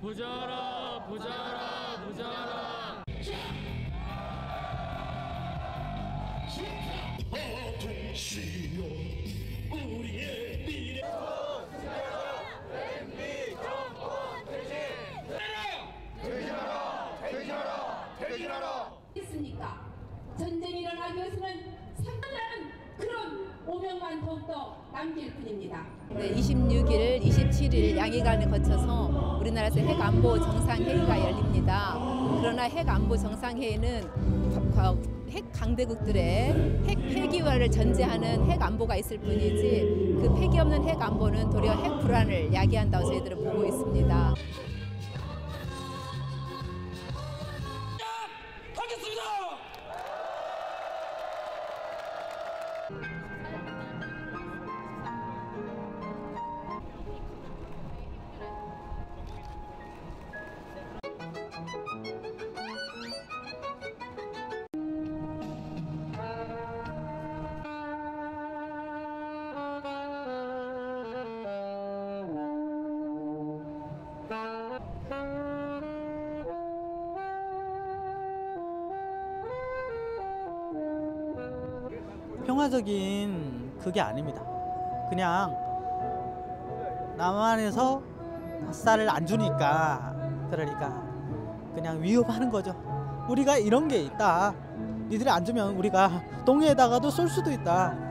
부자라 부자라 부자라 시여 우리의 미래 있습니까? 전쟁이 일어나기 위해서는 상당한 그런 오명만 더욱더 남길 뿐입니다. 네, 26일, 27일 양일간을 거쳐서 우리나라에서 핵안보 정상회의가 열립니다. 그러나 핵안보 정상회의는 과- 핵 강대국들의 핵 폐기화를 전제하는 핵 안보가 있을 뿐이지 그 폐기 없는 핵 안보는 도리어 핵 불안을 야기한다고 저희들은 보고 있습니다. 평화적인 그게 아닙니다. 그냥 남한에서 쌀을 안 주니까 그러니까 그냥 위협하는 거죠. 우리가 이런 게 있다. 니들이 안 주면 우리가 동해에다가도 쏠 수도 있다.